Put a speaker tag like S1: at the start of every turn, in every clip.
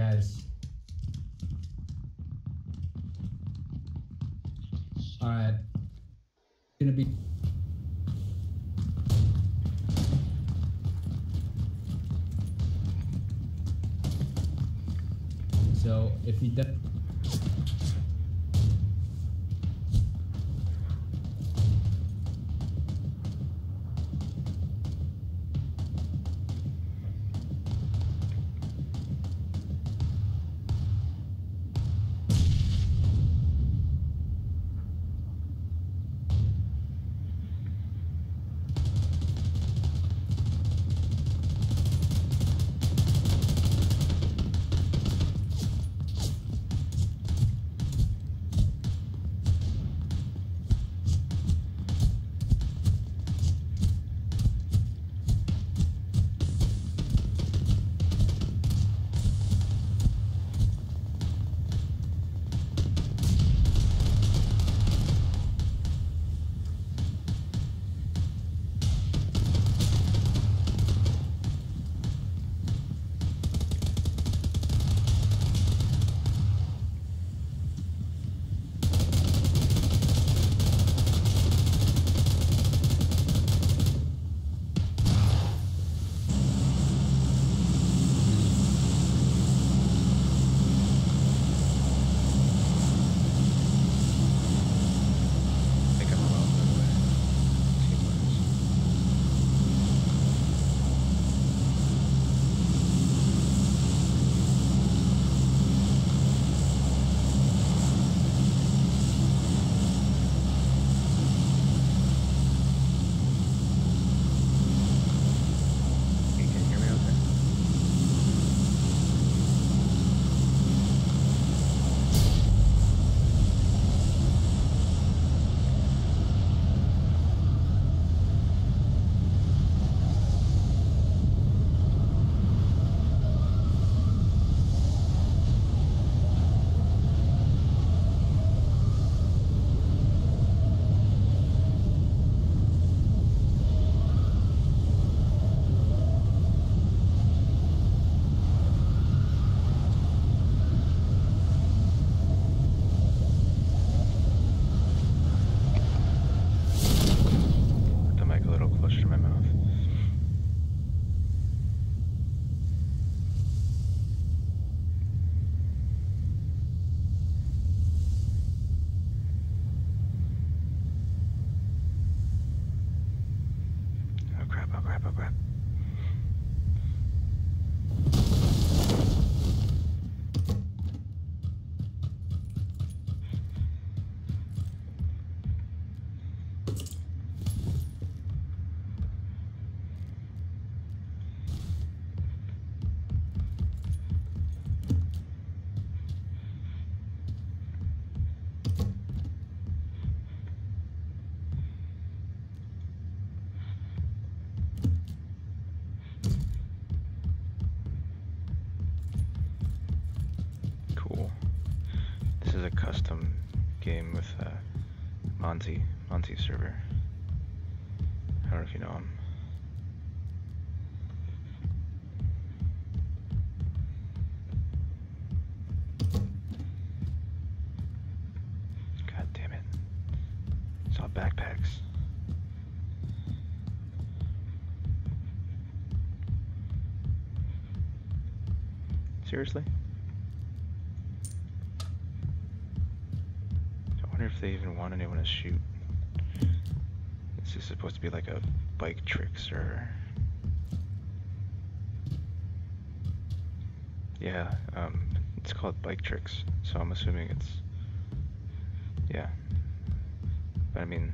S1: Guys. Alright. Gonna be So if he
S2: Monty, Monty server. I don't know if you know him. God damn it. It's all backpacks. Seriously? I wonder they even want anyone to shoot. This is supposed to be like a bike tricks or. Yeah, um, it's called bike tricks, so I'm assuming it's. Yeah. But I mean,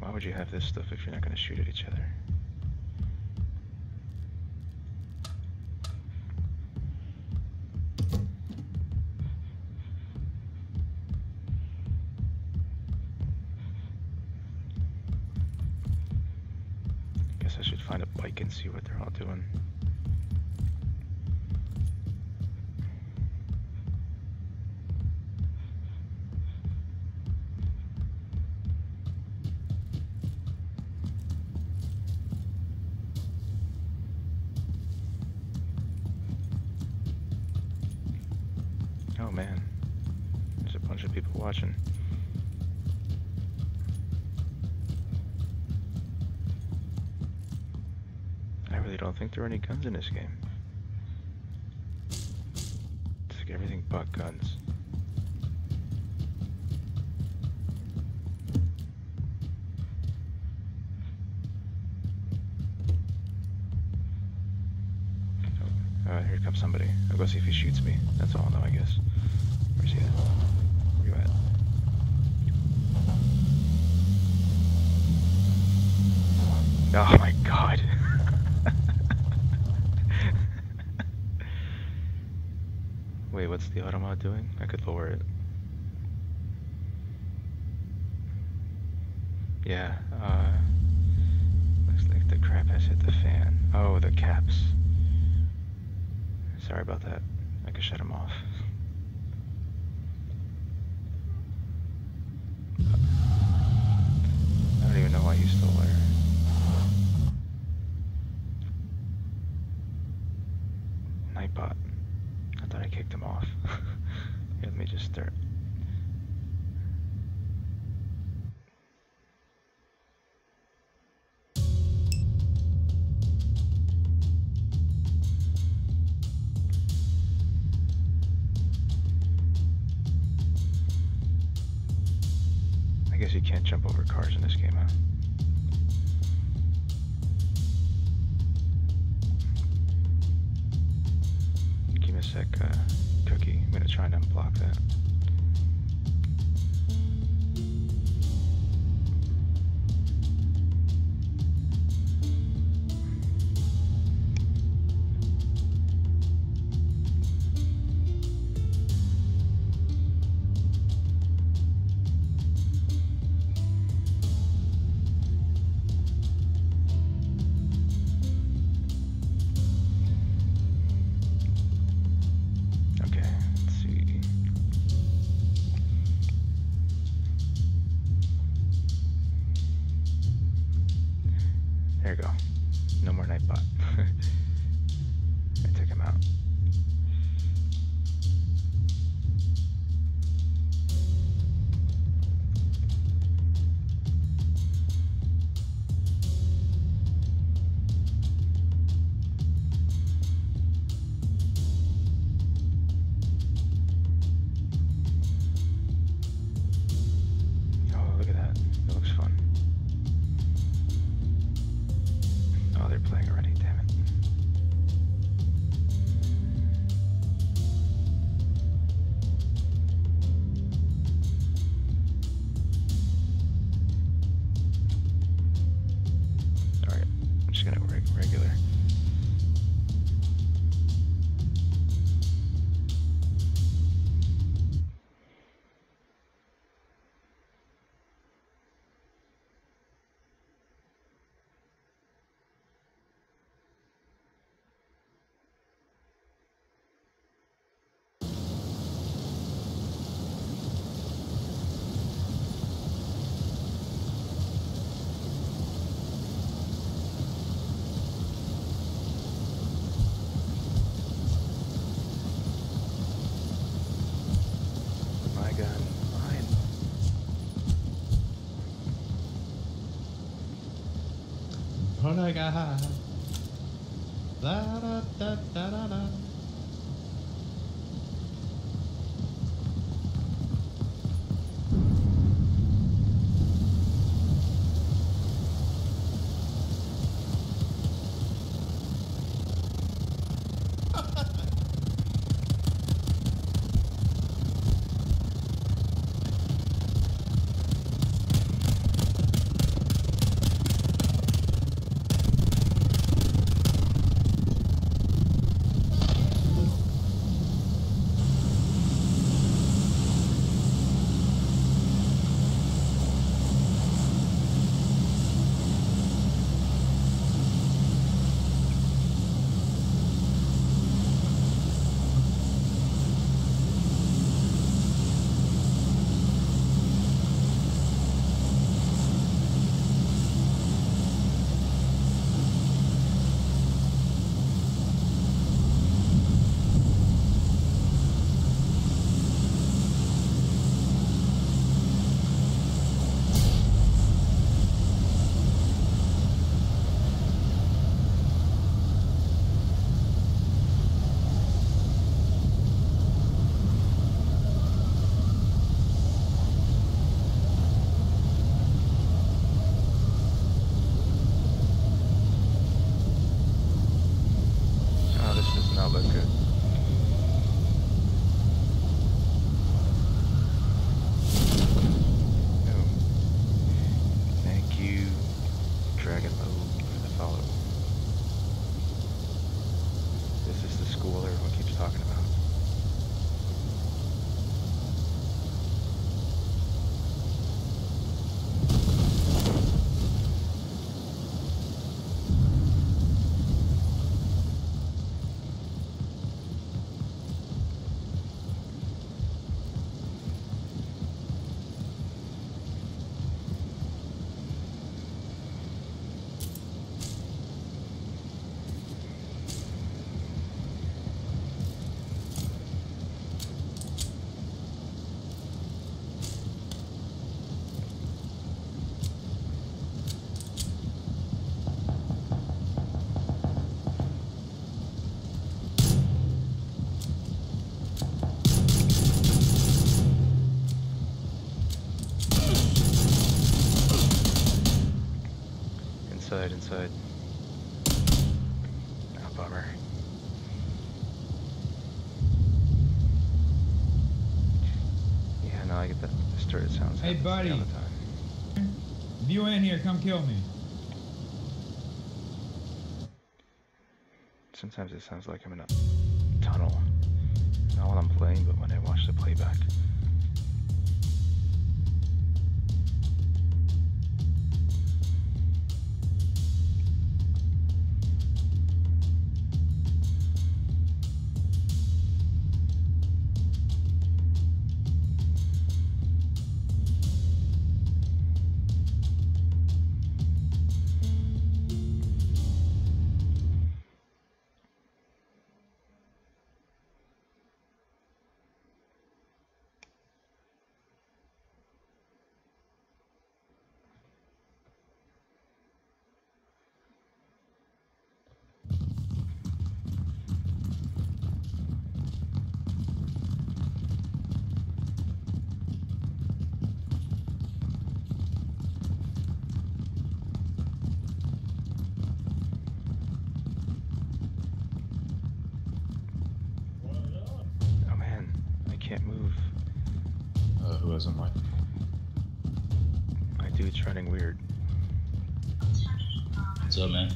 S2: why would you have this stuff if you're not going to shoot at each other? Bike and see what they're all doing. There are any guns in this game. It's like everything but guns. Oh, here comes somebody. I'll go see if he shoots me. That's all I know, I guess. Where's he at? Where you at? Oh my god. Wait, what's the auto mod doing? I could lower it. Yeah, uh, looks like the crap has hit the fan. Oh, the caps. Sorry about that. I could shut them off. Just gonna regular.
S3: Oh my god. La da da da da da.
S4: Hey, buddy. If you in here, come kill me.
S2: Sometimes it sounds like I'm in a tunnel. Not while I'm playing, but when I watch the
S5: goes.
S2: My dude's running weird.
S6: What's up, man?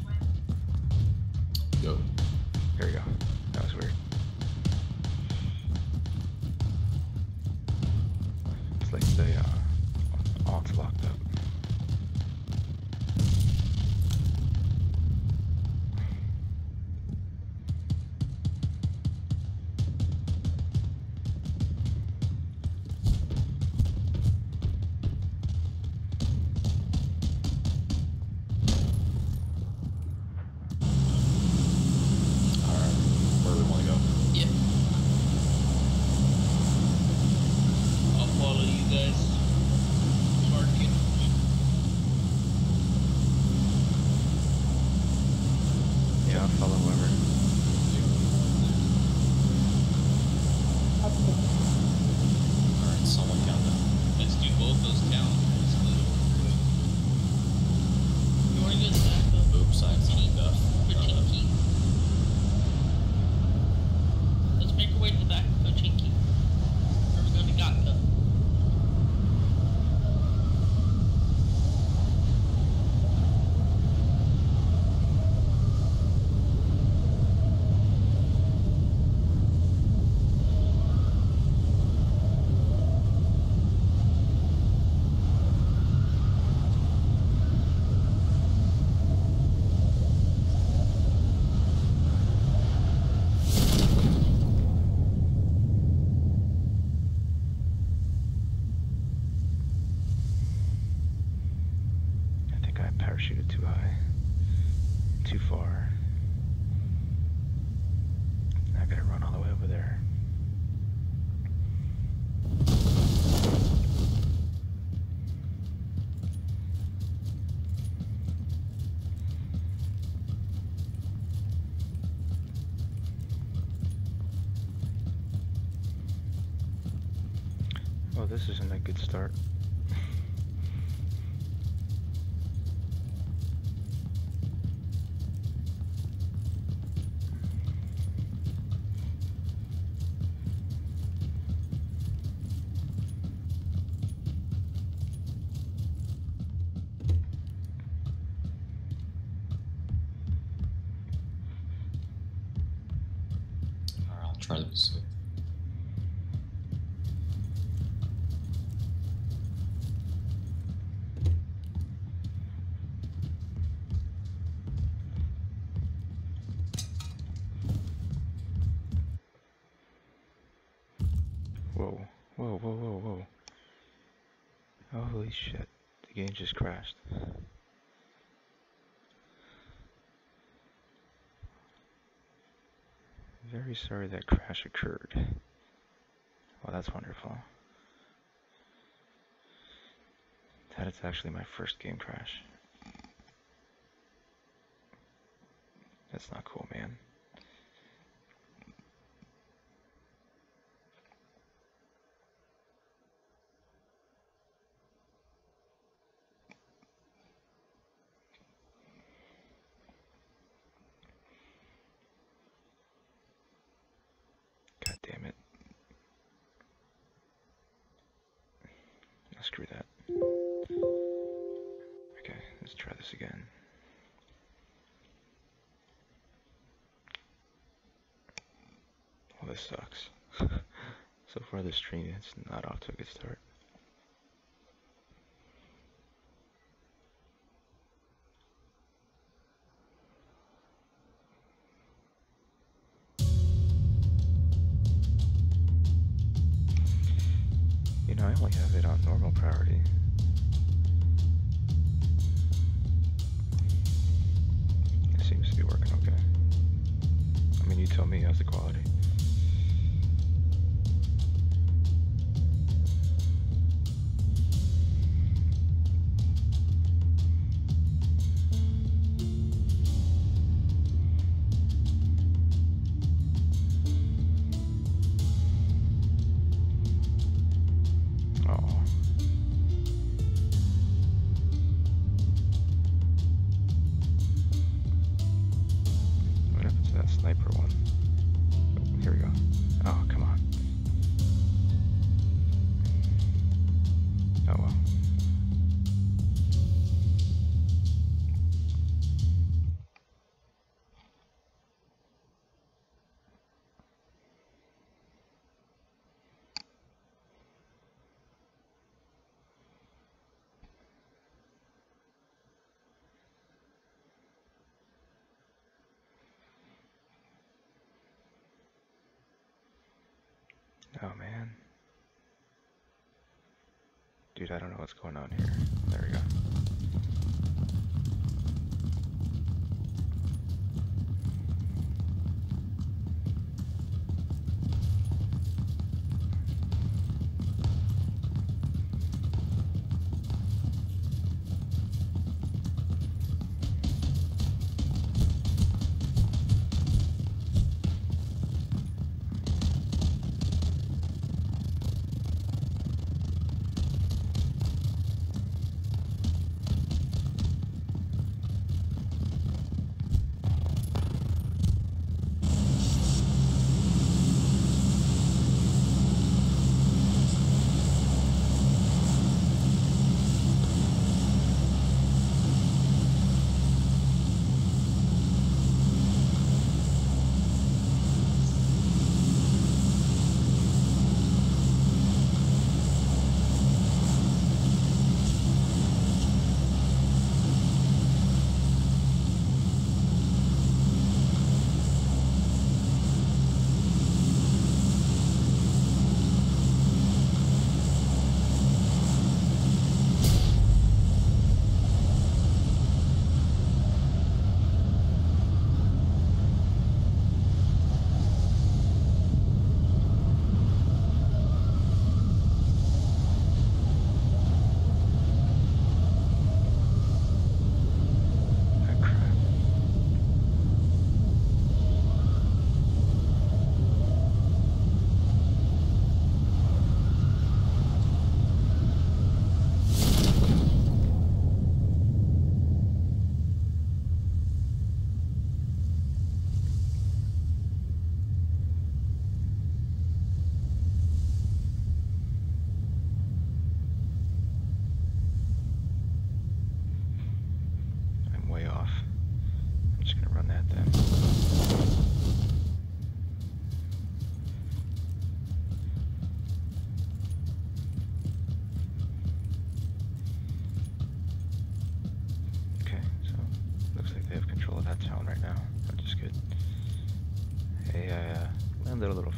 S2: this isn't a good start. Whoa, whoa, whoa, whoa, whoa. Holy shit, the game just crashed. Very sorry that crash occurred. Well, that's wonderful. That is actually my first game crash. That's not cool, man. This again. Well, this sucks. so far, this stream it's not off to a good start. I don't know what's going on here. There we go.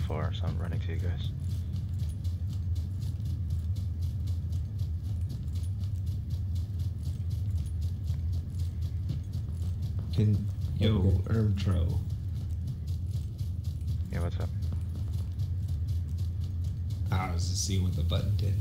S2: Far, so I'm running to you guys.
S1: Can yo
S7: Okay.
S1: emTr0.
S2: Yeah, what's up?
S1: I was just seeing what the button did.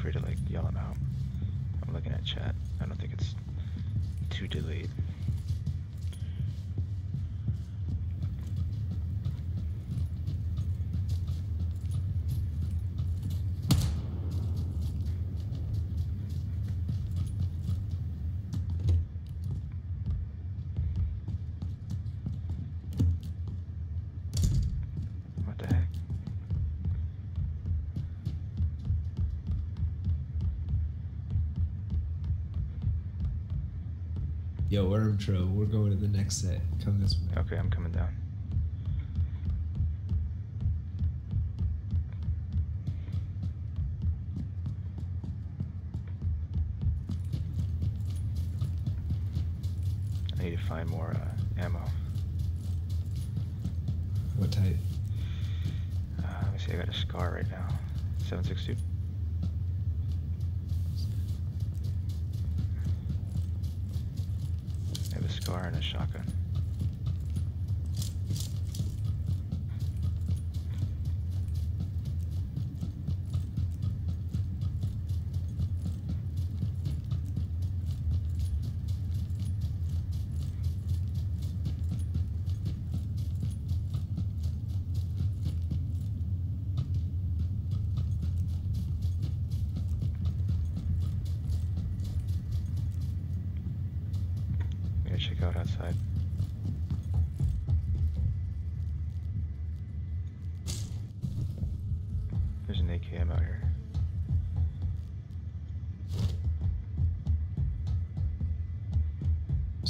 S2: Free to like yell them out. I'm looking at chat.
S1: Yo emTr0, we're going to the next set. Come this way.
S2: Okay, I'm coming down. I need to find more uh, ammo.
S1: What type?
S2: Uh, let me see, I got a scar right now. 762. A shotgun.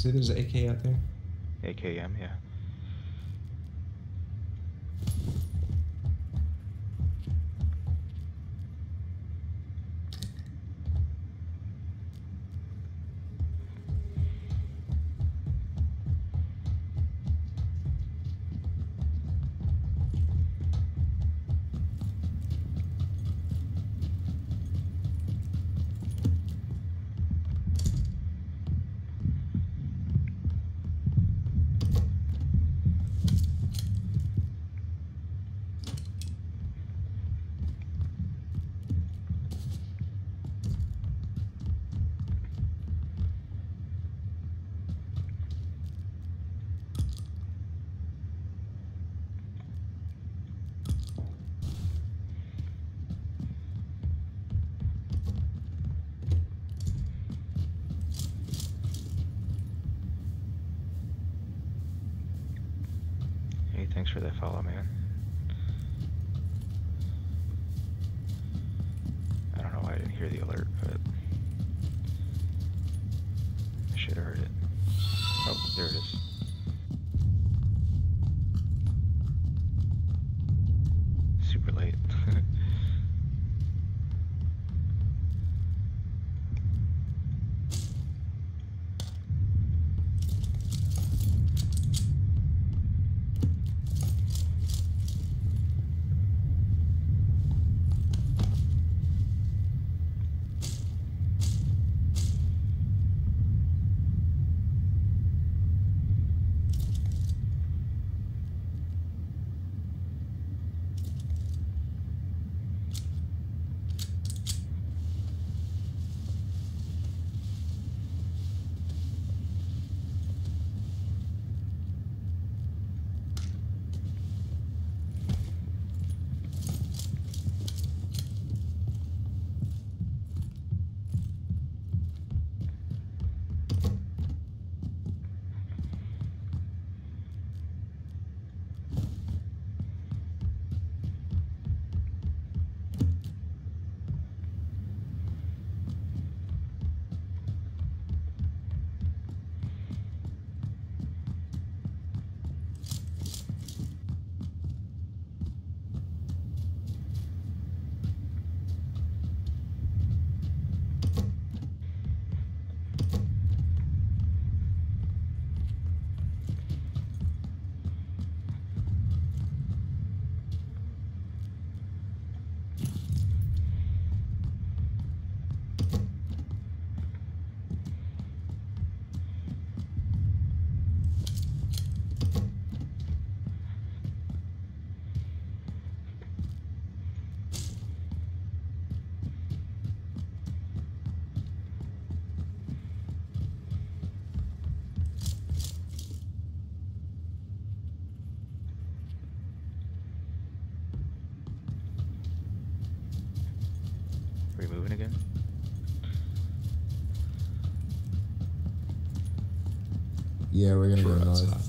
S1: See, there's an AK out there.
S2: AKM, yeah.
S8: Yeah, we're gonna go north.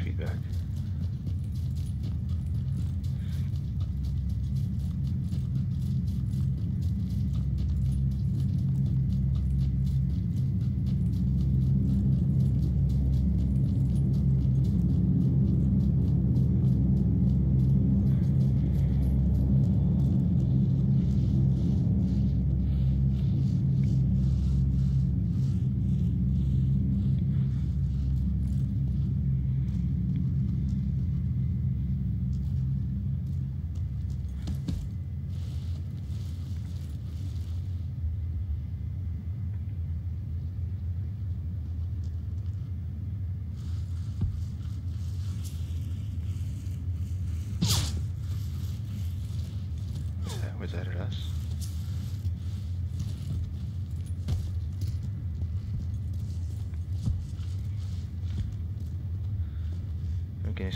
S2: Feedback.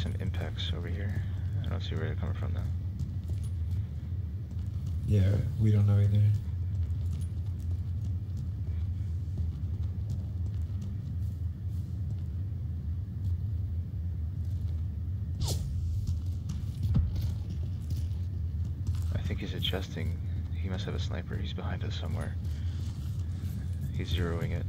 S2: Some impacts over here. I don't see where they're coming from though.
S3: Yeah, we don't know either.
S2: I think he's adjusting. He must have a sniper. He's behind us somewhere. He's zeroing it.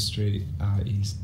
S3: History uh, east.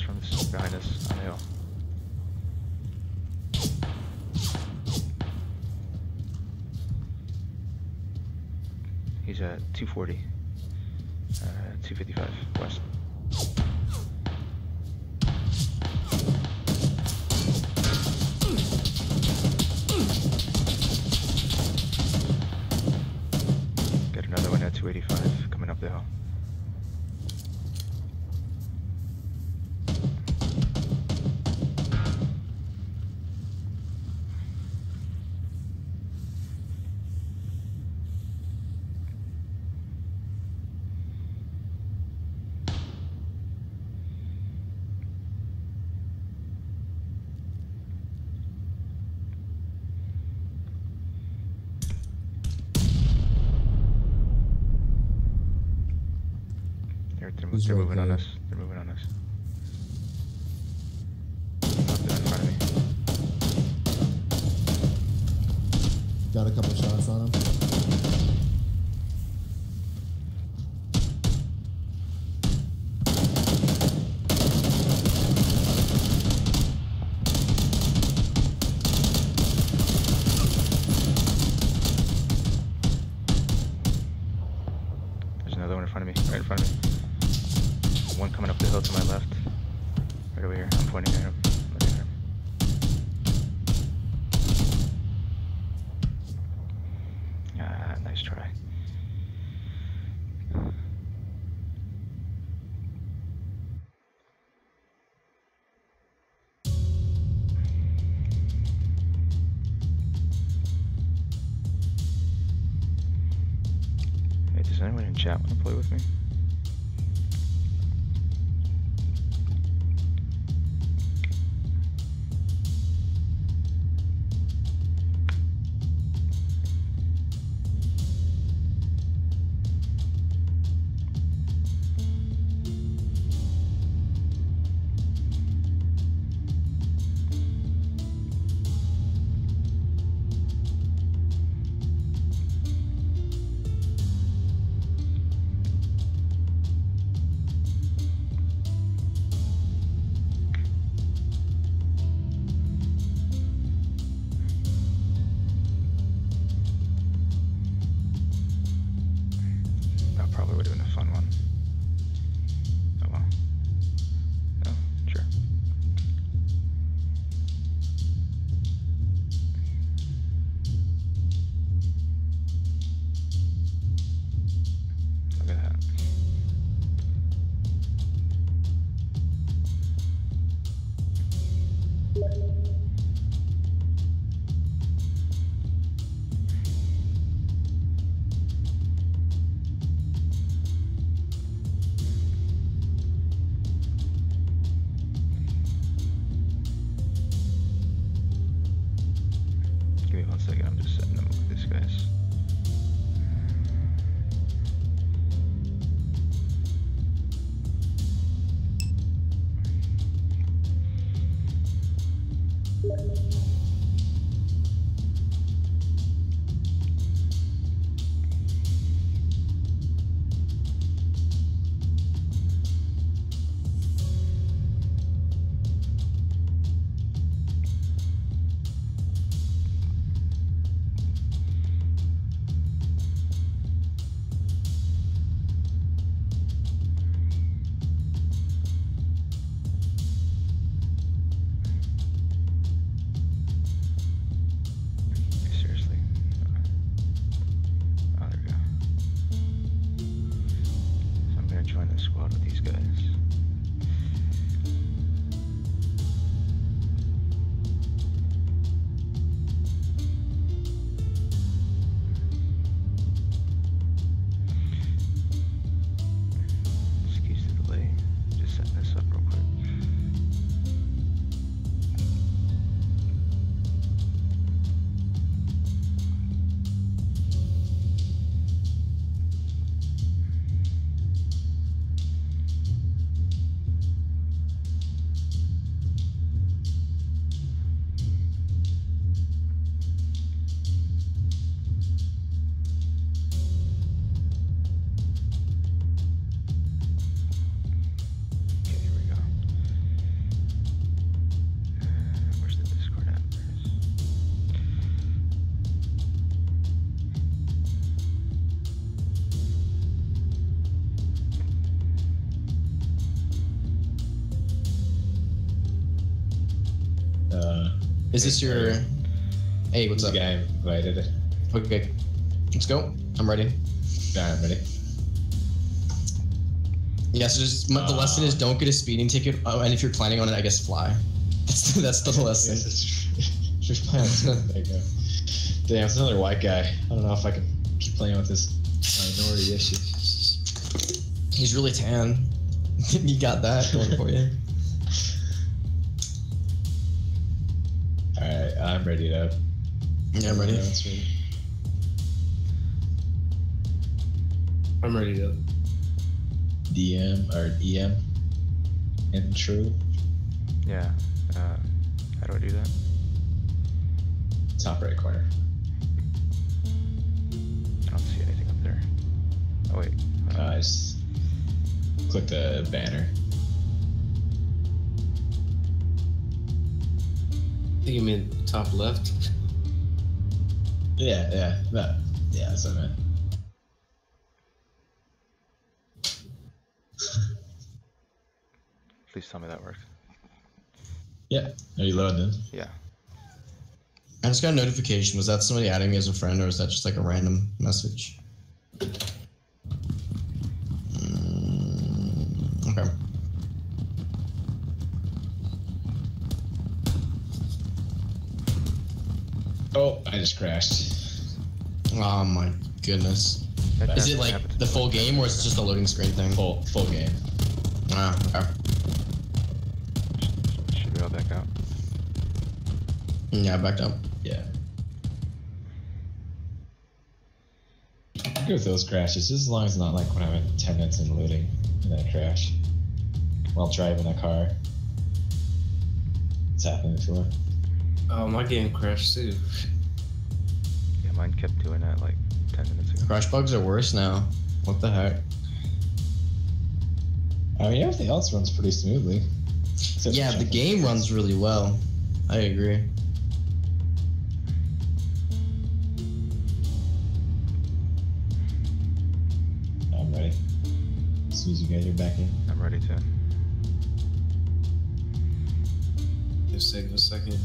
S2: From behind us on the hill. He's at 240. Uh, 255 They're, they're, mo-
S8: right
S2: moving on us. They're moving on us. Up in front of me.
S8: Got a couple shots on him.
S2: To my left. Right over here. I'm pointing at him. Ah, nice try. Is
S9: this your? Hey, what's
S3: the
S9: up?
S3: guy invited it.
S9: Okay, let's go. I'm ready.
S3: Yeah, I'm ready.
S9: Yeah, so just the uh, lesson is don't get a speeding ticket, oh, and if you're planning on it, I guess fly. That's that's the lesson.
S3: Just playing there you go. Damn, it's another white guy. I don't know if I can keep playing with this minority issue.
S9: He's really tan. you got that going for you.
S3: I'm ready to.
S9: Yeah, I'm ready.
S3: That's me.
S10: I'm ready to.
S3: DM or EM intro
S2: Yeah. Uh, how do I do that?
S3: top right corner.
S2: I don't see anything up there. Oh wait. hold on.
S3: Uh, just click the banner.
S10: Think you mean top left.
S3: Yeah, yeah, that, yeah, that's what I meant.
S2: Please tell me that worked.
S3: Yeah, are you loading in?
S2: Yeah.
S9: I just got a notification. Was that somebody adding me as a friend, or is that just like a random message? Mm, okay.
S3: Oh, I just crashed.
S9: Oh my goodness.
S2: That
S9: Is it like
S2: happened
S9: the full game, or is it just a loading screen thing?
S3: Full, full game.
S9: Ah, okay.
S2: Should we all back out?
S9: Yeah, I backed up.
S3: Yeah. I'm good with those crashes, just as long as it's not like when I'm in 10 minutes in loading and then I crash while driving a car. It's happened before.
S10: Oh, my game crashed too.
S2: Yeah, mine kept doing that like 10 minutes ago.
S9: Crash bugs are worse now. What the heck?
S3: I mean, everything else runs pretty smoothly. except
S9: Yeah, the
S3: jumping.
S9: game runs really well. I agree.
S3: I'm ready. As soon as you guys are back in.
S2: I'm ready to.
S10: Just take a second.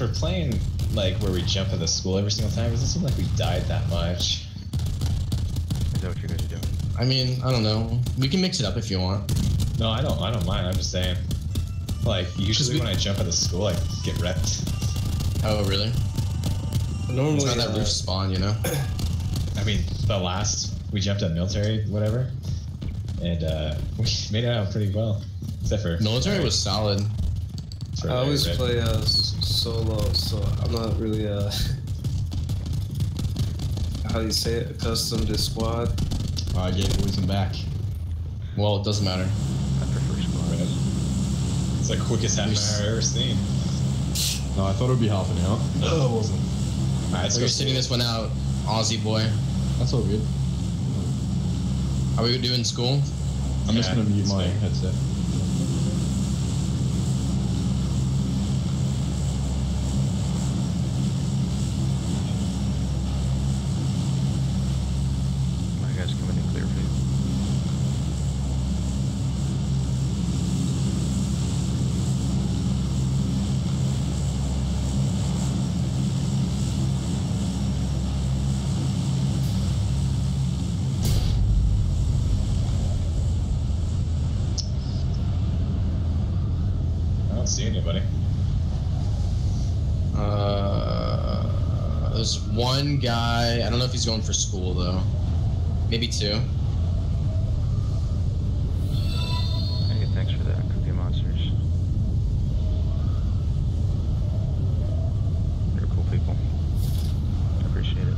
S3: You we're playing like where we jump at the school every single time, it doesn't seem like we died that much.
S2: Is that what you guys are doing?
S9: I mean, I don't know. We can mix it up if you want.
S3: No, I don't. I don't mind. I'm just saying. Like usually
S9: we-
S3: when I jump at the school, I get wrecked.
S9: Oh, really?
S10: Normally,
S9: It's not that
S10: uh,
S9: roof spawn, you know?
S3: I mean, the last we jumped at military, whatever, and uh, we made it out pretty well, except for
S9: Military was solid.
S3: for
S10: I always
S3: Red.
S10: play uh, s- solo, so I'm not really uh, how do you say it, accustomed to squad.
S8: I gave boys him back.
S9: Well, it doesn't matter.
S2: I prefer squad.
S3: Red. It's the quickest half an
S9: You're s-
S3: hour I've ever seen.
S8: No, I thought it would be half an hour.
S3: Oh, it wasn't. All right,
S9: so you're sitting this one out, Aussie boy.
S8: That's all good.
S9: Are we doing school?
S8: I'm just gonna mute my
S3: fine.
S8: headset.
S2: My guys coming in clear for you.
S3: I don't see anybody.
S9: Uh, there's one guy. I don't know if he's going for school though. Maybe two.
S2: Hey, thanks for that, Cookie Monsters. You're cool people. I appreciate it.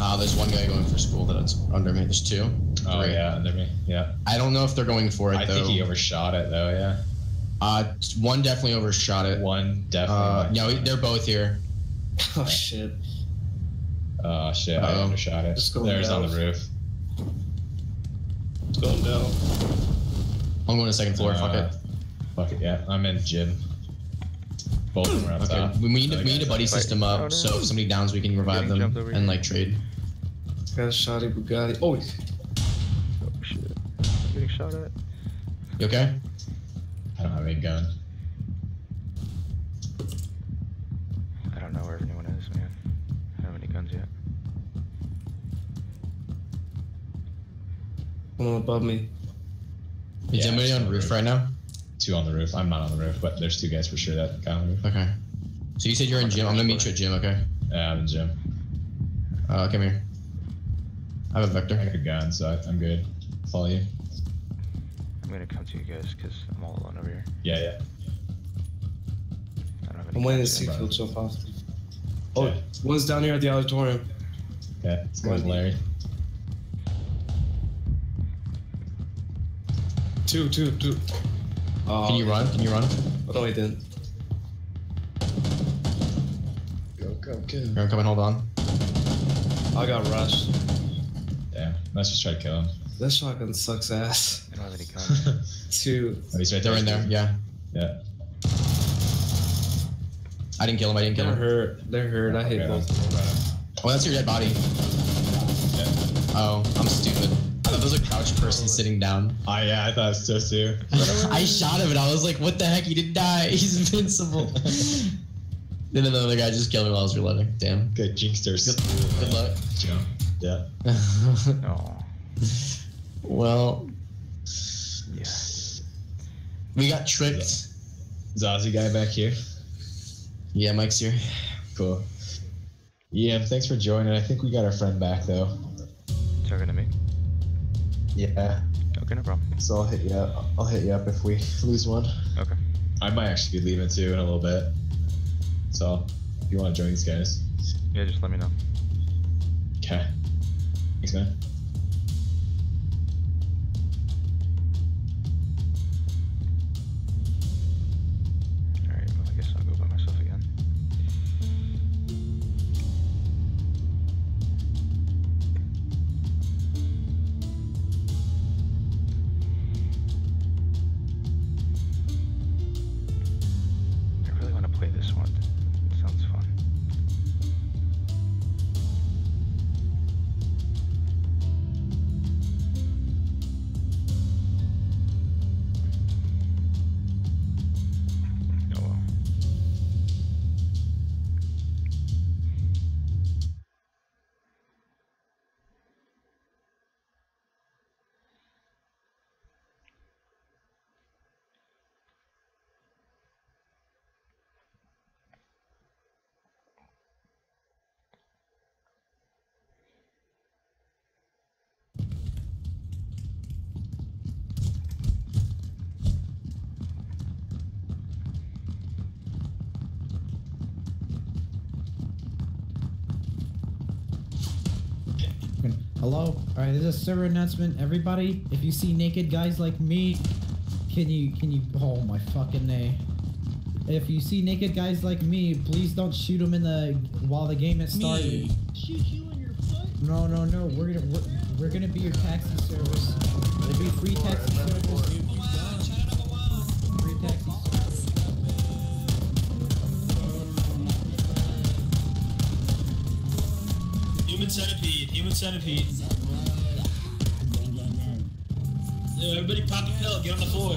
S9: Uh, there's one guy going for school that's under me. There's two.
S3: Oh
S9: Three.
S3: yeah, under me. Yeah.
S9: I don't know if they're going for it
S3: I
S9: though.
S3: think he overshot it though. Yeah.
S9: Uh, one definitely overshot it.
S3: One definitely.
S9: Uh, no, they're both here.
S10: Oh shit!
S3: Oh shit! I
S9: Uh-oh.
S3: undershot it.
S10: It's going
S3: There's on the roof.
S10: It's going down.
S9: I'm going to second floor. fuck
S3: Uh,
S9: it.
S3: Fuck it. Yeah, I'm in gym. Both of them are on
S9: Okay,
S3: top.
S9: we need
S3: The
S9: to,
S3: other
S9: we need a buddy
S3: on the
S9: system
S2: Oh,
S9: up,
S2: no.
S9: so if somebody downs, we can revive them and
S2: here.
S9: like trade.
S10: Got a shoddy Bugatti. Oh,
S2: Oh shit. I'm getting shot at.
S9: You okay?
S3: I don't have any gun.
S2: I don't know where anyone is, man. I don't have any guns yet.
S10: one above me.
S9: Is
S3: Yeah,
S9: anybody on
S3: on the
S9: roof
S3: roof.
S9: right now?
S3: Two on the roof. I'm not on the roof, but there's two guys for sure that got on the roof.
S9: Okay. So you said you're in gym. I'm gonna meet you at gym. Okay.
S3: Yeah, I'm in gym.
S9: Uh, come here. I have a
S3: I
S9: vector.
S3: got a gun, so I, I'm good. Follow you.
S2: I'm gonna come to you guys because I'm all alone over here.
S3: Yeah, yeah.
S2: I don't have any
S10: I'm waiting to see
S2: yet.
S10: if he'll jump off. Oh,
S3: Okay.
S10: one's down here at the auditorium.
S3: Okay, let's go with Larry.
S10: Two, two, two. Oh,
S9: Can you run? Can you run?
S10: Oh, no, he didn't.
S3: Go, go, go.
S9: Here, I'm coming. Hold on.
S10: I got rushed.
S3: Damn, let's just try to kill him.
S10: This shotgun sucks ass.
S2: I don't have any guns.
S10: Two.
S3: Oh, he's right
S9: They're in there. Yeah.
S3: Yeah.
S9: I didn't kill him. I didn't kill
S10: They're
S9: him.
S10: hurt. They're hurt. I hit
S3: Okay,
S10: both.
S3: I'll- I'll run him.
S9: Oh, that's your dead body.
S3: Yeah.
S9: Oh, I'm stupid. I thought there was a crouched person sitting down.
S3: Oh yeah, I thought it was so too.
S9: I shot him and I was like, what the heck? He didn't die. He's invincible. then another guy just killed me while I was reloading. Damn.
S3: Good jinxsters.
S9: Good, good luck.
S3: Jump. Yeah.
S2: No.
S9: well,
S2: Yeah.
S9: We got tricked.
S3: Is Aussie guy back here?
S9: Yeah, Mike's here.
S3: Cool. Yeah, thanks for joining. I think we got our friend back though.
S2: Talking to me.
S3: Yeah.
S2: Okay, no problem.
S3: So I'll hit you up. I'll hit you up if we lose one.
S2: Okay.
S3: I might actually be leaving too in a little bit. So if you want to join these guys.
S2: Yeah, just let me know.
S3: Okay. Thanks, man.
S11: Server announcement. Everybody, if you see naked guys like me, can you can you oh my fucking nay. If you see naked guys like me, please don't shoot them in the while the game is started.
S2: Shoot you in your foot.
S11: No, no, no. We're gonna we're, we're gonna be your taxi service. It'll be free taxi service.
S2: Wow, China number one.
S11: Free taxi service.
S2: Human centipede. Human centipede. Yeah, everybody pop a pill. Get on the floor.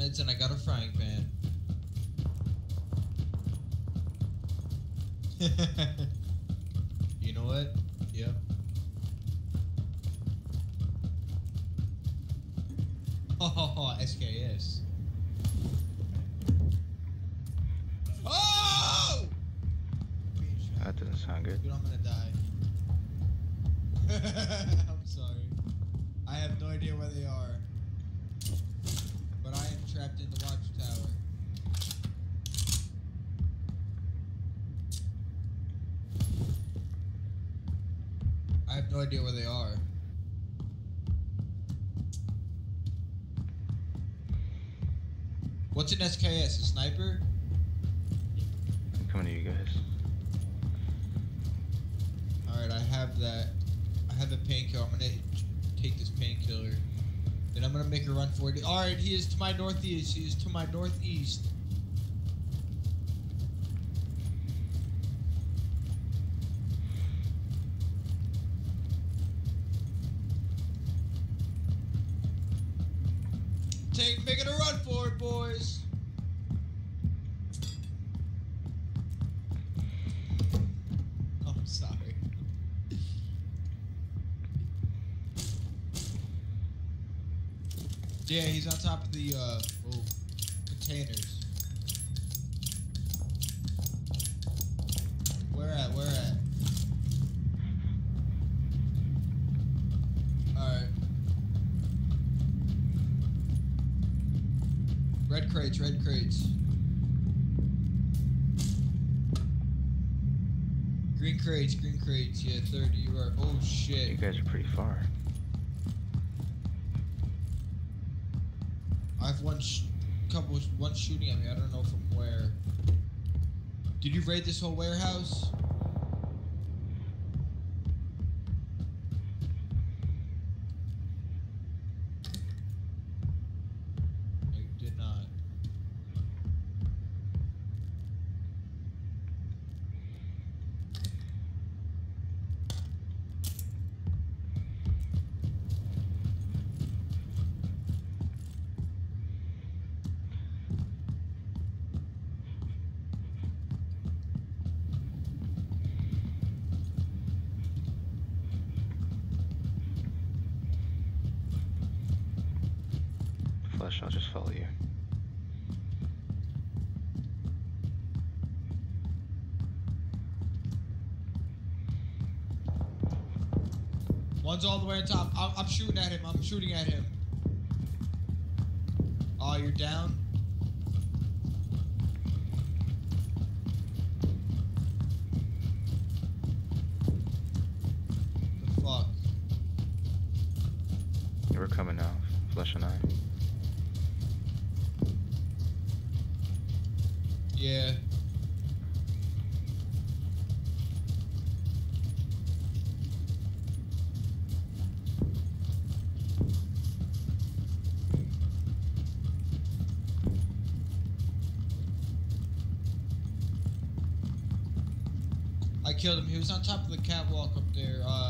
S12: And I
S13: got a frying pan. What's an SKS? A sniper?
S2: I'm coming to you guys.
S13: Alright, I have that. I have a painkiller. I'm gonna take this painkiller. Then I'm gonna make a run for it. Alright, he is to my northeast. He is to my northeast. Red crates, red crates. Green crates, green crates, yeah, 30, you are. Oh shit.
S2: You guys are pretty far.
S13: I've one couple, one shooting at me, I don't know from where. Did you raid this whole warehouse? One's all the way on top. I'm, I'm shooting at him. I'm shooting at him. Oh, you're down? was on top of the catwalk up there. Uh,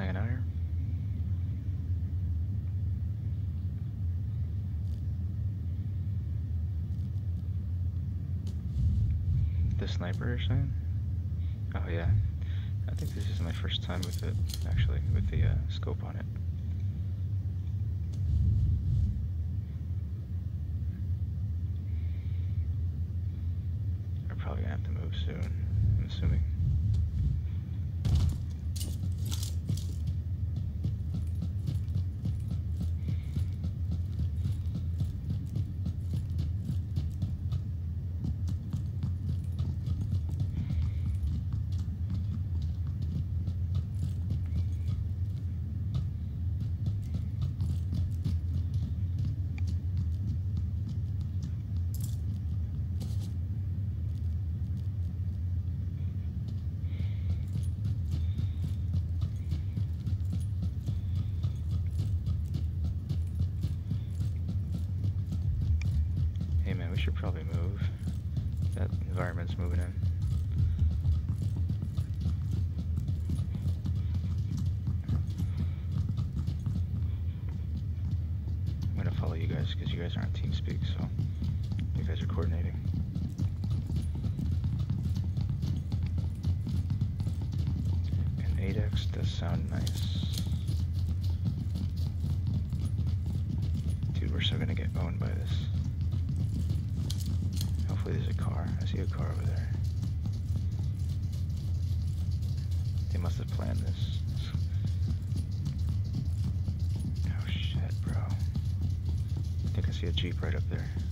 S2: hanging out here. The sniper you're saying? Oh yeah. I think this is my first time with it, actually, with the uh, scope on it. I'm probably gonna have to move soon, I'm assuming. moving in. see a jeep right up there.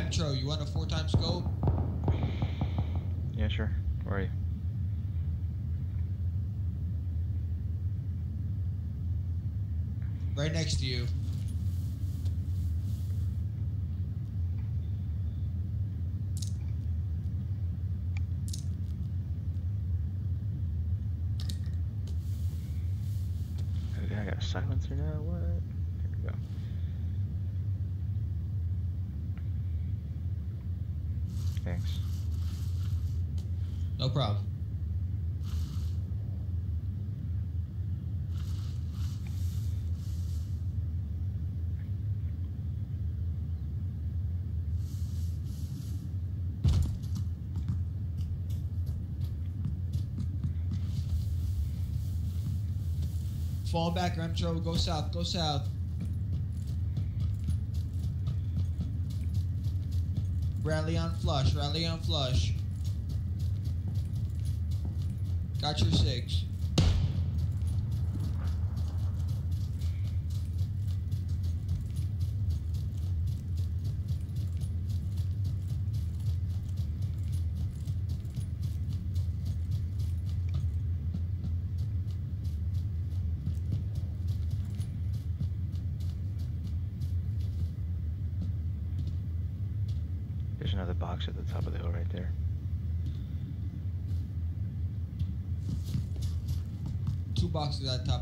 S13: Petro, you want a four times scope?
S2: Yeah, sure. Where are you?
S13: Right next to you.
S2: Okay, I got a silencer now. What?
S13: No problem. Fall back, Remtro. Go south. Go south. Rally on flush. Rally on flush. Got your six. Two boxes at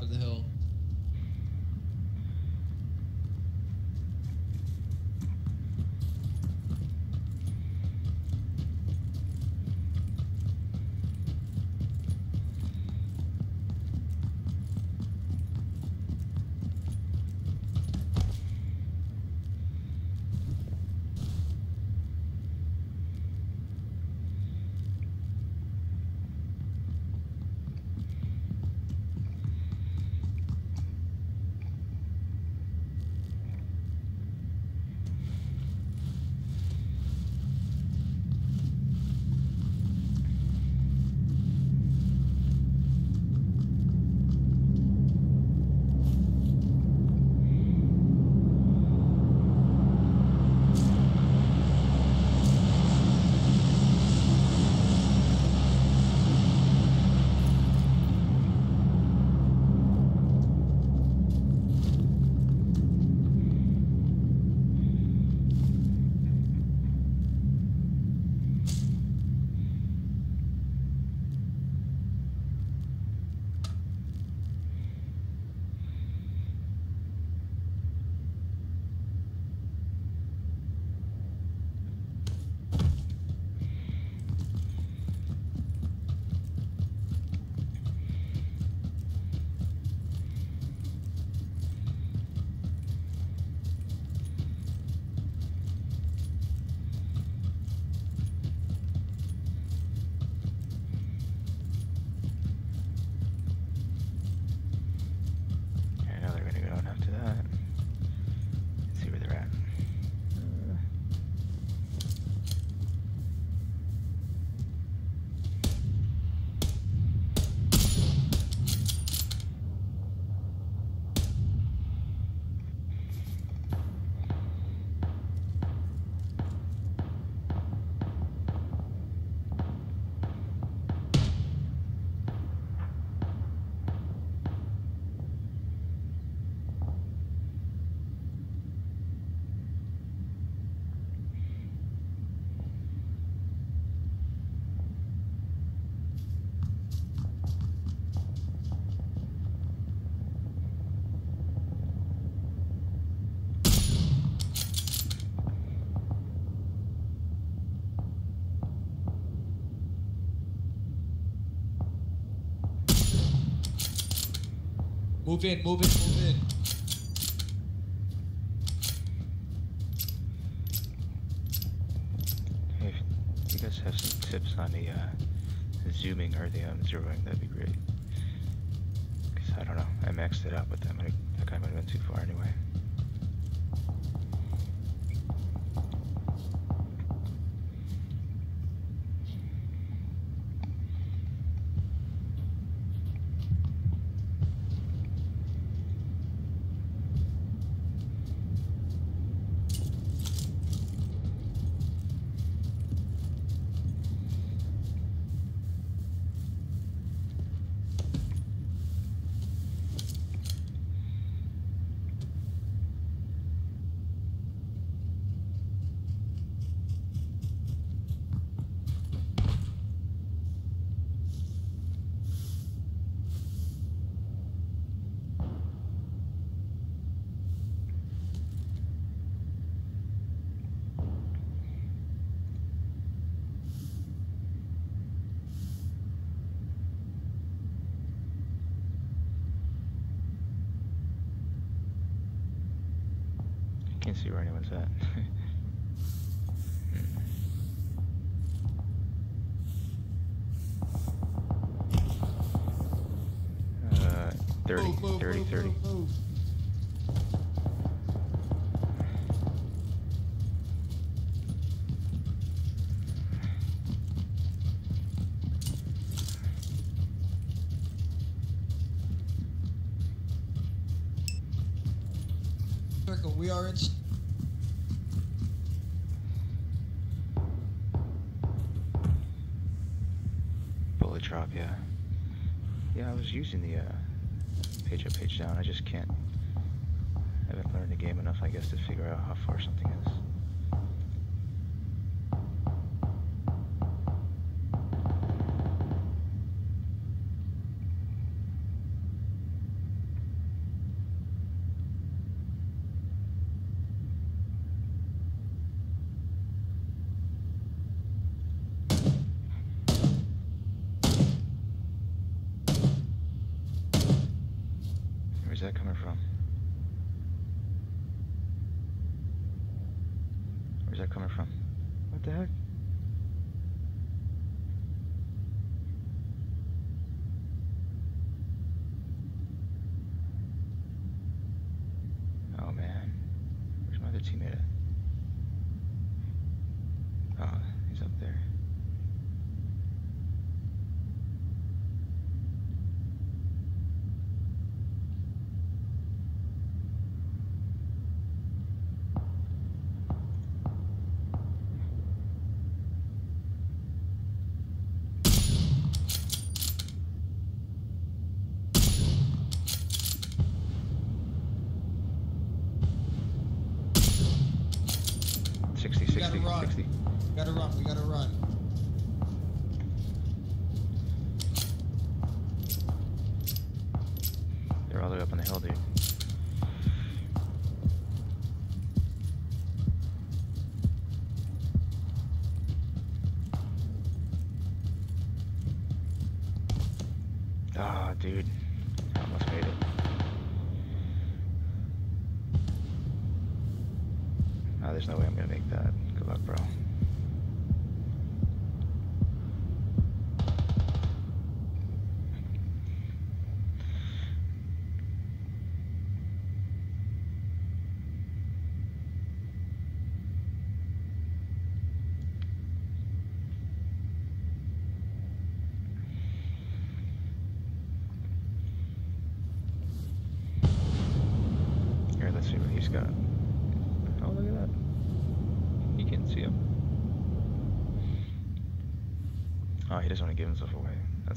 S13: Move in, move in, move in.
S2: Hey, you guys have some tips on the uh, zooming or the um, zeroing, that'd be great. Cause I don't know, I maxed it out, but that might that guy might have been too far see where anyone's at. Uh, thirty,
S13: thirty, thirty.
S2: 30, 30, 30. using the uh, page up, page down. I just can't, I haven't learned the game enough, I guess, to figure out how far something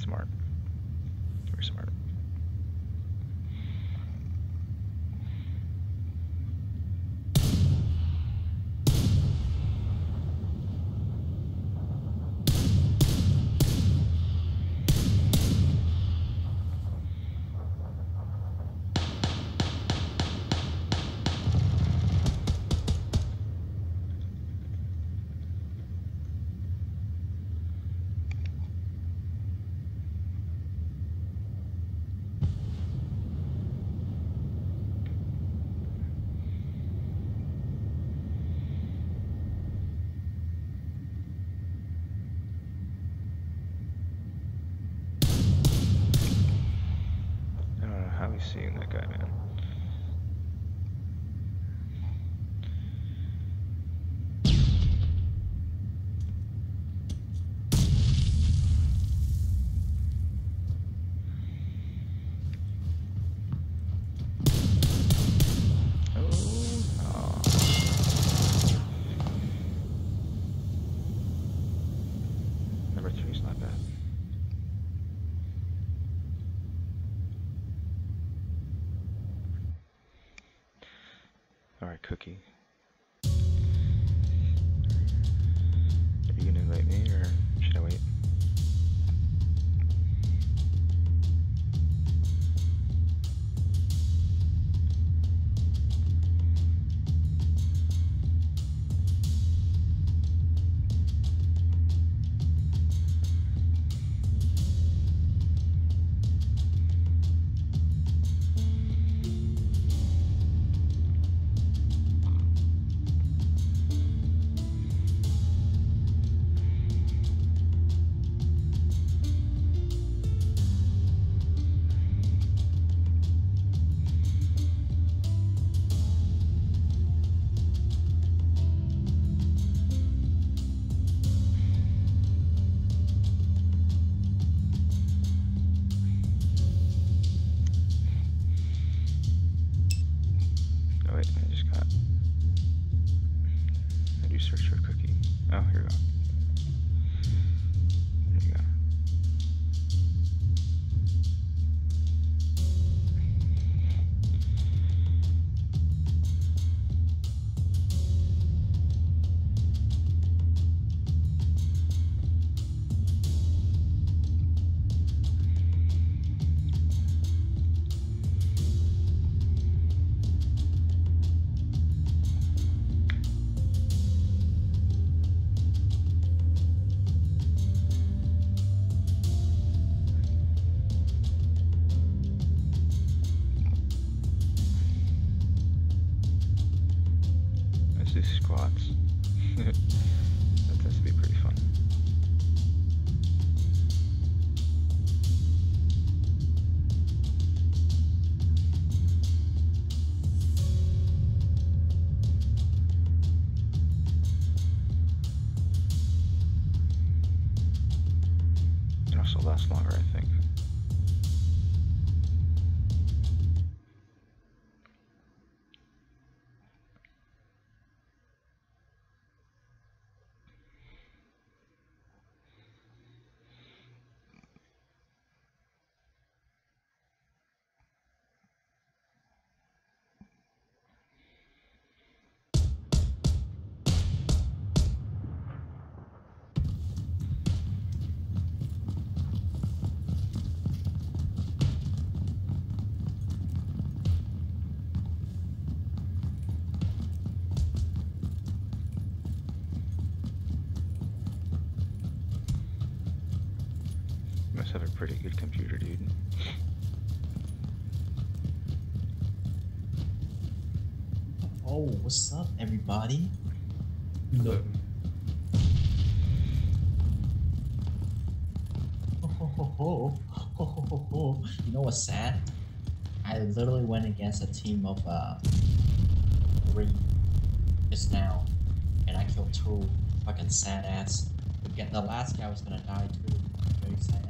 S2: smart. computer, dude.
S14: Oh, what's up, everybody?
S11: Hello.
S14: Ho ho ho ho. Ho ho ho. You know what's sad? I literally went against a team of uh, three just now, and I killed two fucking sad ass. Again, the last guy was gonna die too. Very sad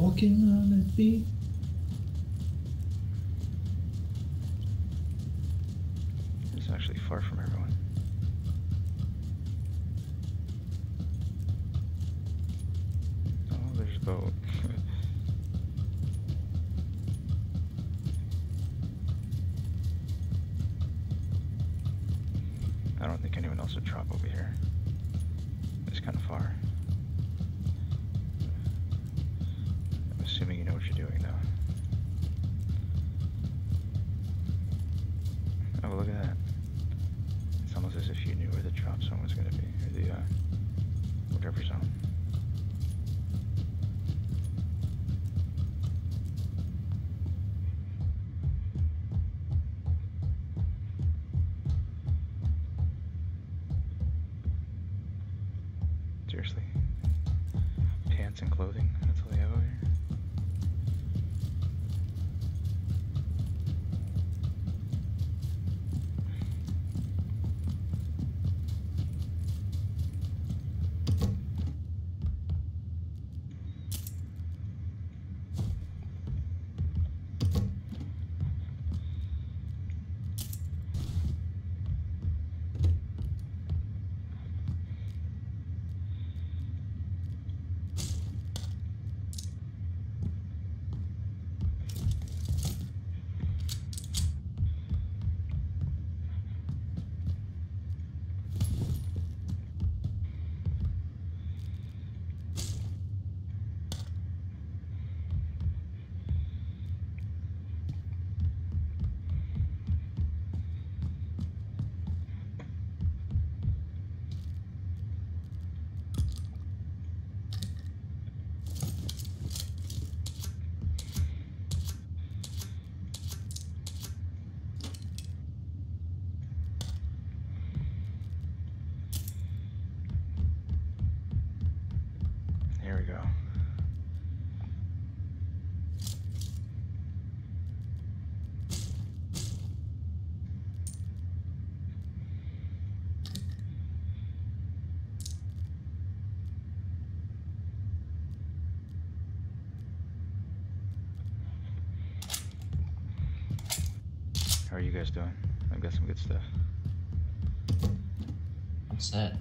S11: walking on
S2: a beach. we go. How are you guys doing? I've got some good stuff. What's that?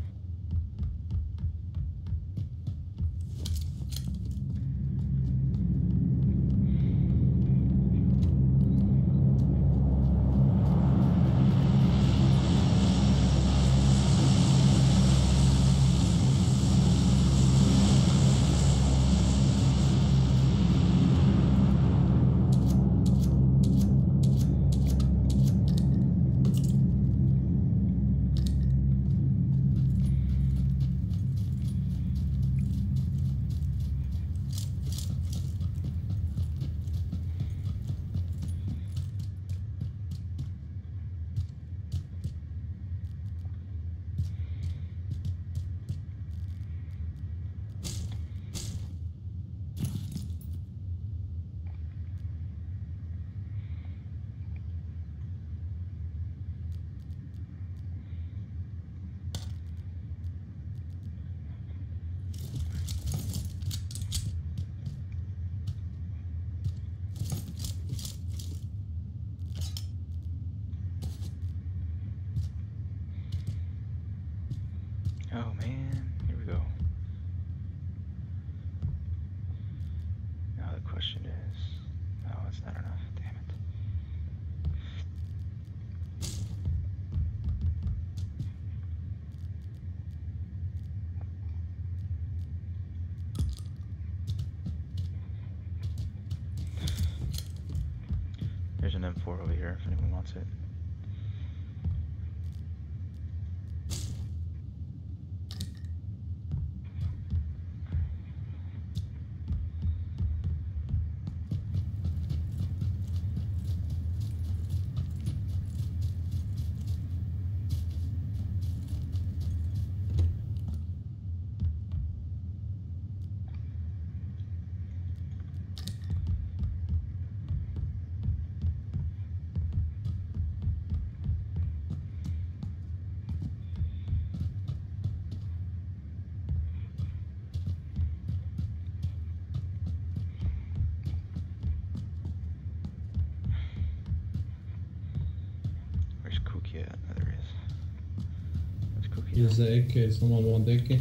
S2: deck, son endroit deck.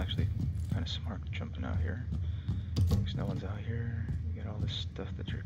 S2: Actually kind of smart jumping out here. Because no one's out here. You get all this stuff that you're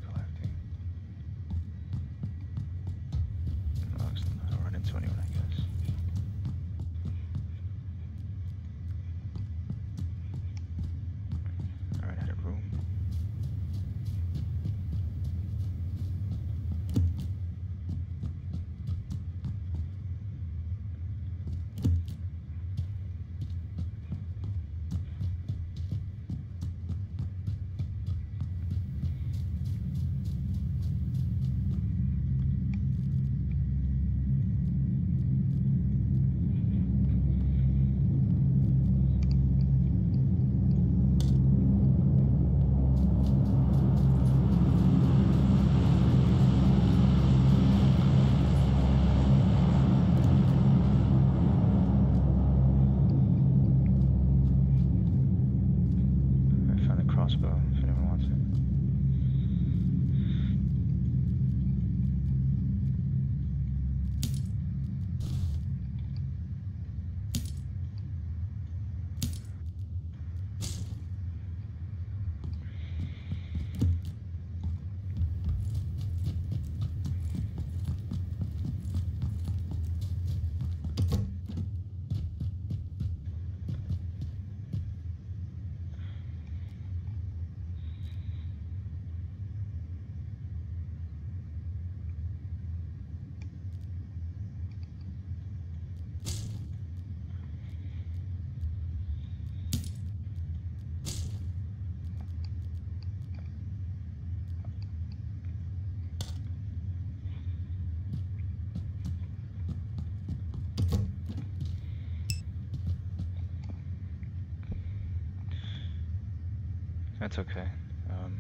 S2: That's okay. Um,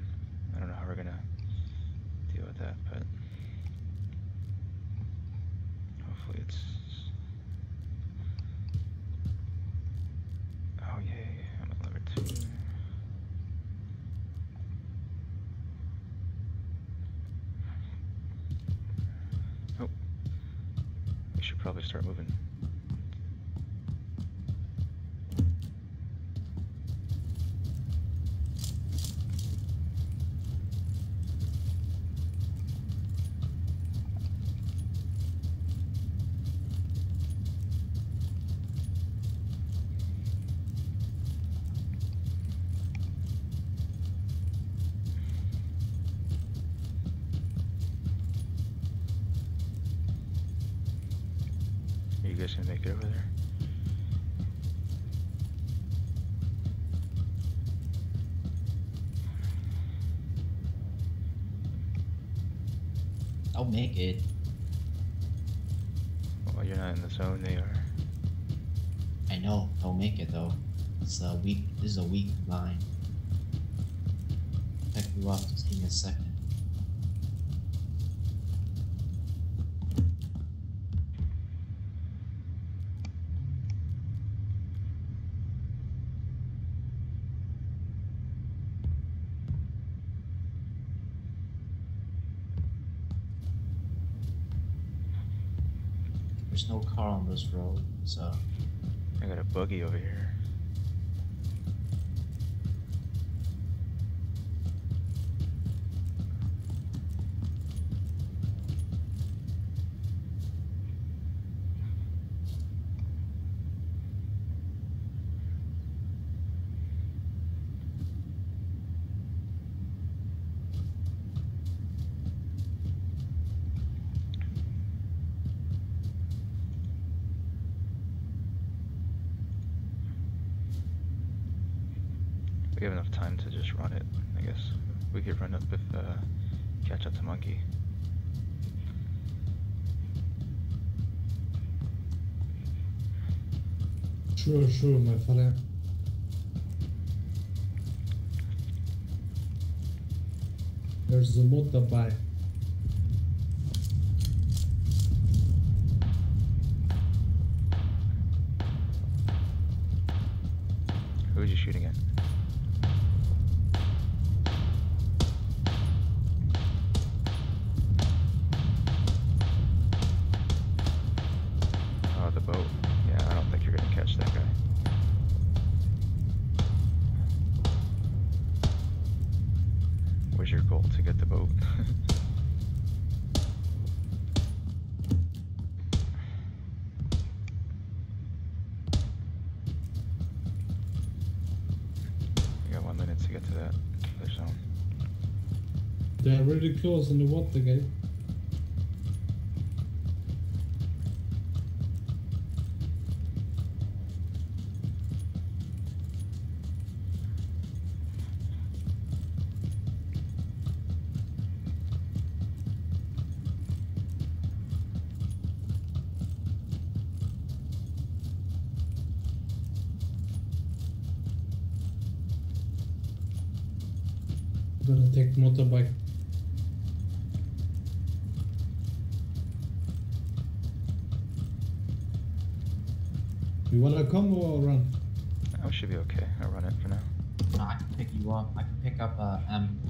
S2: I don't know how we're gonna deal with that, but hopefully it's. Oh yay! I'm at level two. Oh, we should probably start moving. It. Well, you're not in the zone. They are.
S14: I know. I'll make it though. It's a weak. This is a weak line. Pick you off Just give me a second. There's no car on this road, so
S2: I got a buggy over here. We have enough time to just run it, I guess. We could run up with, uh,
S15: Sure, sure, my fella. There's a motorbike. Close in the water gate. You wanna or run?
S2: Oh, should be okay. I'll run it for now.
S14: No, I can pick you up. I can pick up uh, M.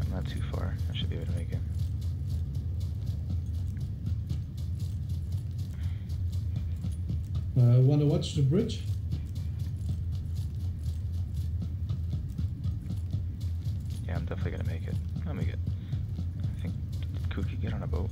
S2: I'm not too far. I should be able to make it.
S15: Uh, wanna watch the bridge?
S2: Yeah, I'm definitely gonna make it. I'll get. it. I think Kooky get on a boat?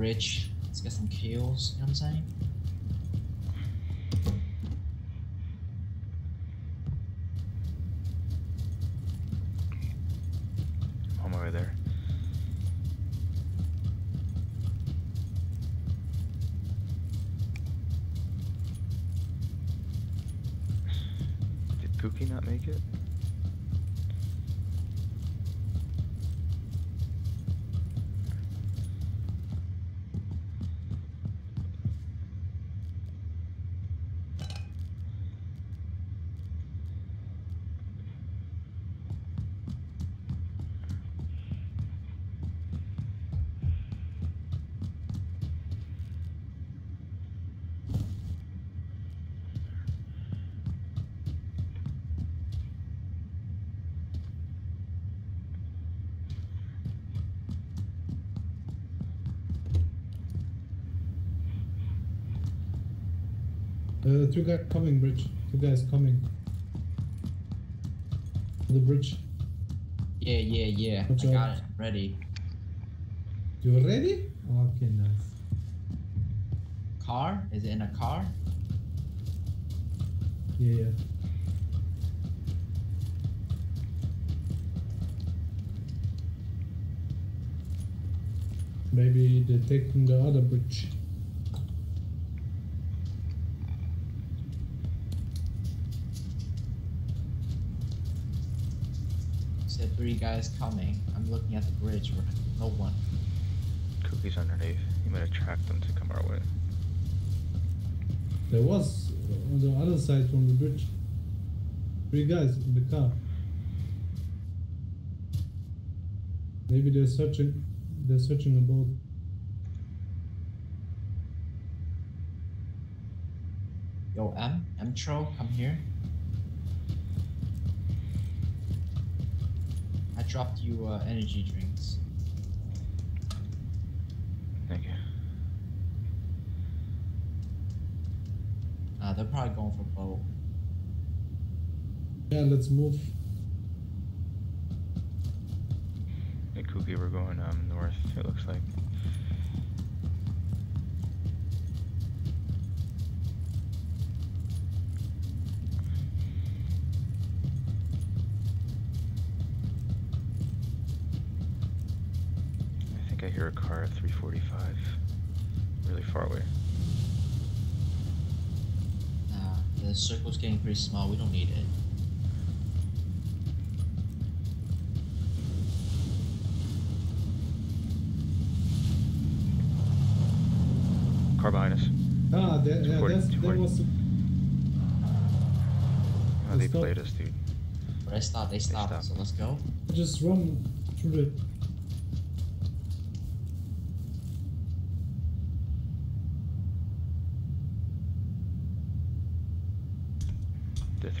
S14: Bridge. Let's get some kills. You know what I'm saying?
S15: Two guys coming, bridge. Two guys coming. The bridge.
S14: Yeah, yeah, yeah.
S15: Watch
S14: I got it. Ready.
S15: You ready? Okay, nice.
S14: Car? Is it in a car?
S15: Yeah, yeah. Maybe they're taking the other bridge.
S14: Said three guys coming. I'm looking at the bridge. Where no one.
S2: Cookies underneath. You might have tracked them to come our way.
S15: There was uh, on the other side from the bridge. Three guys in the car. Maybe they're searching. They're searching a boat.
S14: Yo, M, emTr0, come here. dropped you uh, energy drinks.
S2: Thank you.
S14: Uh, they're probably going for boat.
S15: Yeah, let's move.
S2: Hey, Kooky, we're going um, north, it looks like. Hear a car at 345. Really far away.
S14: Nah, the circle's getting pretty small. We don't need it.
S2: Car behind us.
S15: Ah, that, yeah, that's, that
S2: 240.
S15: was.
S2: Oh, they
S15: Let's
S2: played us, dude.
S14: But they stopped. They stopped.
S2: stopped.
S14: So let's go.
S15: Just run through the.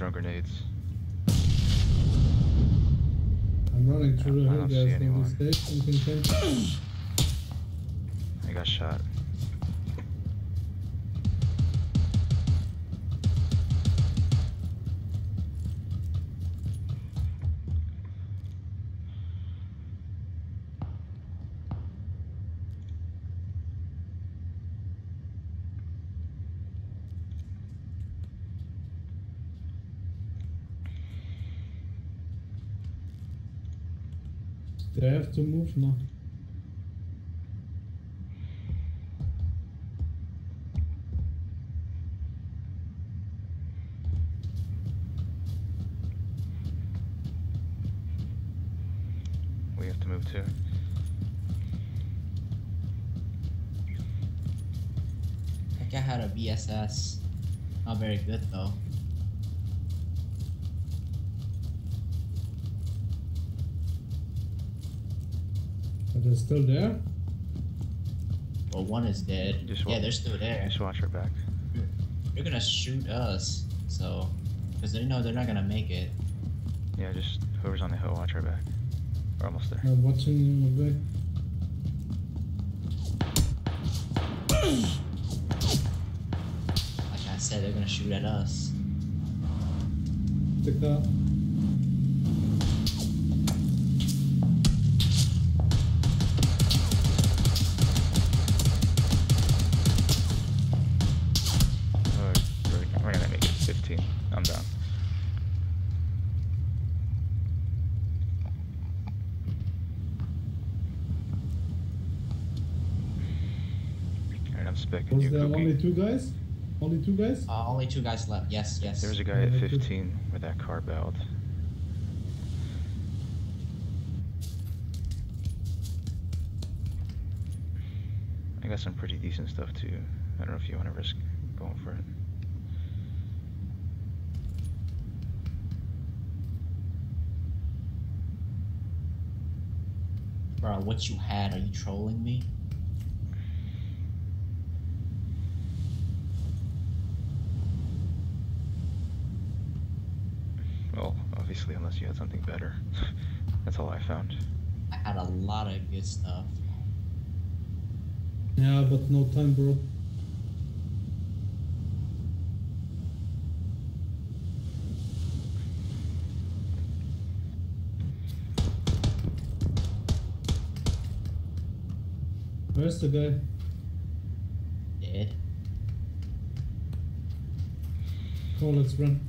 S2: Throwing grenades.
S15: I'm running through the hill, guys.
S2: anyone.
S15: Nobody stay.
S2: I got shot.
S15: Have to move now.
S2: We have to move too.
S14: That guy had a VSS. Not very good though.
S15: Are still there?
S14: Well, one is dead.
S2: Just
S14: yeah,
S2: wa-
S14: they're still there.
S2: Just watch our back.
S14: They're gonna shoot us. So, because they know they're not gonna make it.
S2: Yeah, just whoever's on the hill, watch our back. We're almost there.
S15: I'm watching you back.
S14: Like I said, they're gonna shoot at us.
S15: The car. Two guys? Only two guys?
S14: Uh, only two guys left. Yes, yes.
S2: There was a guy at 15 where that car bailed. I got some pretty decent stuff too. I don't know if you want to risk going for it.
S14: Bro, what you had? Are you trolling me?
S2: Well, obviously, unless you had something better. That's all I found.
S14: I had a lot of good stuff.
S15: Yeah, but no time, bro. Where's the guy?
S14: Dead.
S15: Come on, let's run.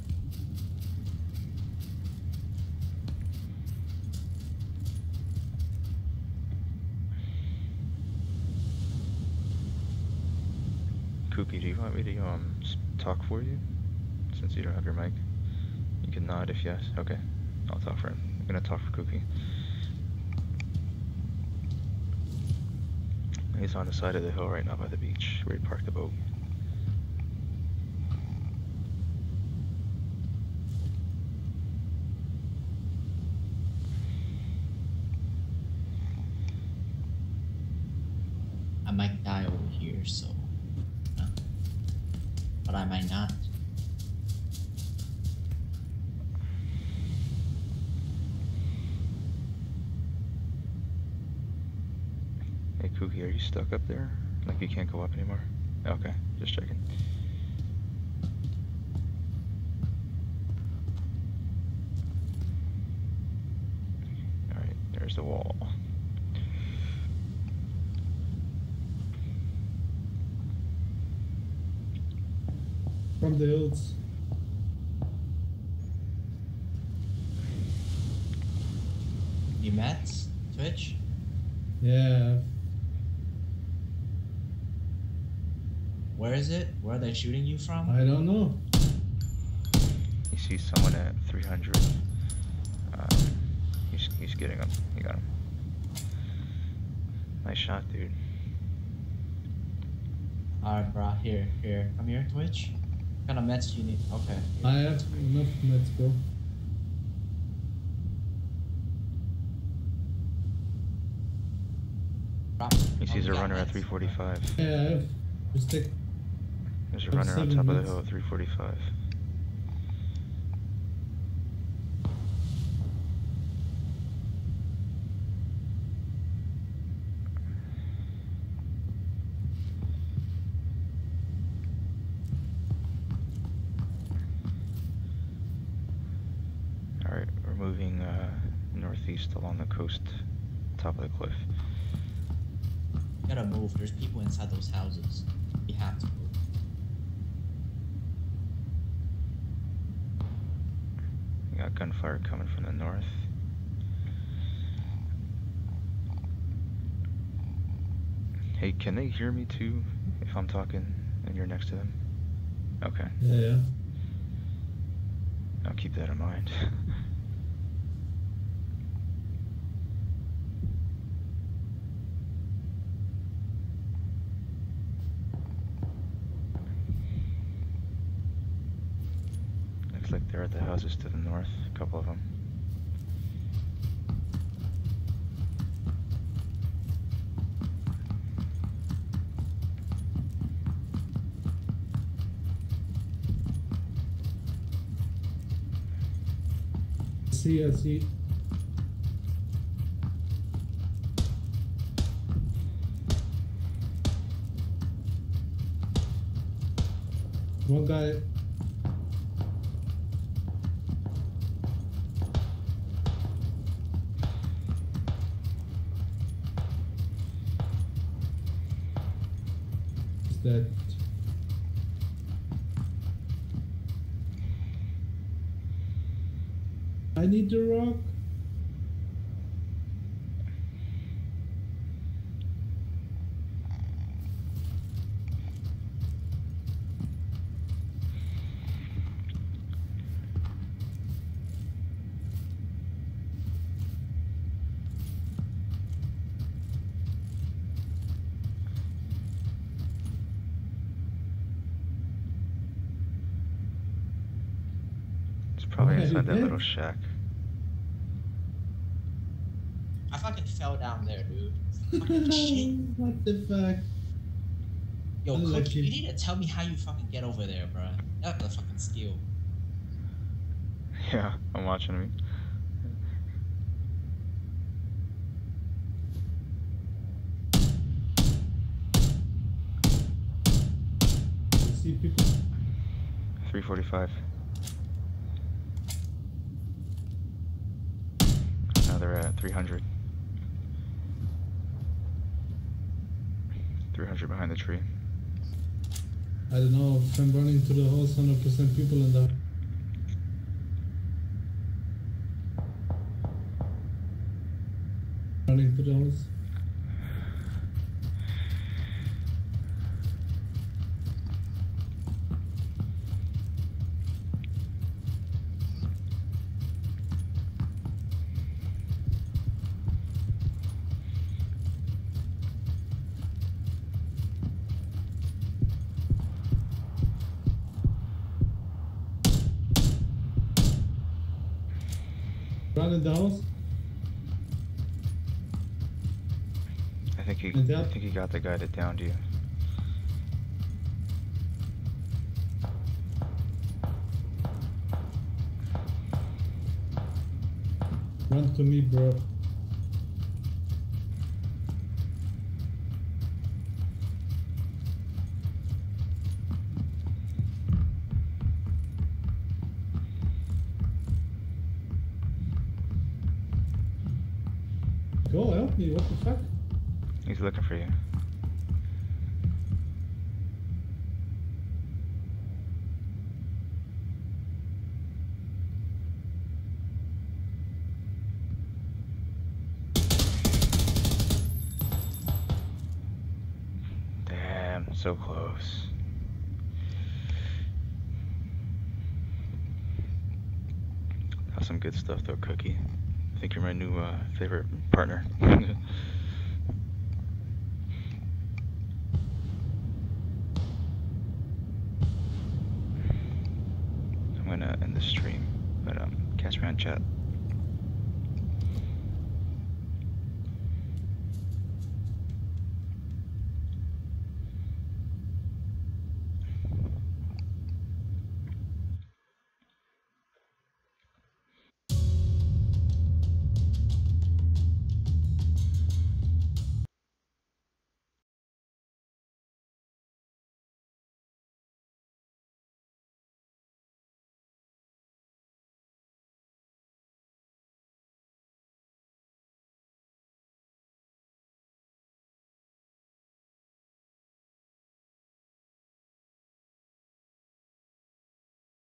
S2: Kooky, do you want to um talk for you? Since you don't have your mic, you can nod if yes. Okay, I'll talk for him. I'm gonna talk for Kooky. He's on the side of the hill right now by the beach where he parked the boat. stuck up there? Like you can't go up anymore? Okay, just checking. Alright, there's the wall.
S15: From the hills.
S14: You met Twitch?
S15: Yeah.
S14: Is it? Where are they shooting you from?
S15: I don't know.
S2: You see someone at 300. Um, he's, he's getting him. He got him. Nice shot, dude.
S14: Alright, bro. Here, here. Come here, Twitch. What kind of meds do you need? Okay.
S15: I have enough let's go.
S2: He sees a runner at 345.
S15: Yeah, I have. Just take.
S2: There's a runner on
S15: seven
S2: top of the hill at 345. Alright, we're moving uh, northeast along the coast, top of the cliff.
S14: You gotta move. There's people inside those houses. You have to move.
S2: We got gunfire coming from the north. Hey, can they hear me too if I'm talking and you're next to them? Okay,
S15: Yeah, yeah.
S2: I'll keep that in mind. Looks like they're at the houses to the north, a couple of them.
S15: See, I see. One guy. That I need the rock.
S2: It's probably
S15: Okay,
S2: inside that
S15: yeah.
S2: little shack.
S14: I fucking fell down there, dude. Shit.
S15: what the fuck?
S14: Yo, Cook,
S15: Unlucky.
S14: you need to tell me how you fucking get over there, bro. You have the fucking skill.
S2: Yeah, I'm watching me.
S15: You see people?
S2: 345. Now they're at 300. 300 behind the tree.
S15: I don't know if I'm running to the house, 100% people in there. Running to the house. Run in the house.
S2: I think he,
S15: That-
S2: got the guy that downed you.
S15: Run to me, bro.
S2: Favorite partner. I'm gonna end the stream, but um, catch me on chat.